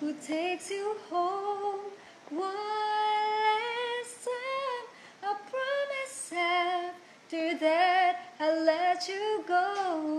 who takes you home one last time. I promise after that I'll let you go.